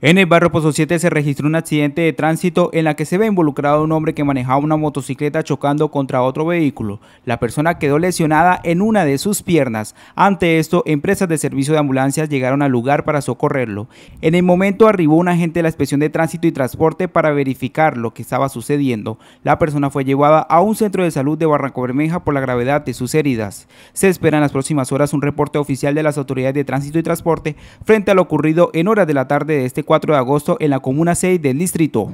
En el barrio Pozo 7 se registró un accidente de tránsito en la que se ve involucrado un hombre que manejaba una motocicleta chocando contra otro vehículo. La persona quedó lesionada en una de sus piernas. Ante esto, empresas de servicio de ambulancias llegaron al lugar para socorrerlo. En el momento arribó un agente de la Inspección de Tránsito y Transporte para verificar lo que estaba sucediendo. La persona fue llevada a un centro de salud de Barranco Bermeja por la gravedad de sus heridas. Se espera en las próximas horas un reporte oficial de las autoridades de tránsito y transporte frente a lo ocurrido en horas de la tarde de este 4 de agosto en la Comuna 6 del distrito.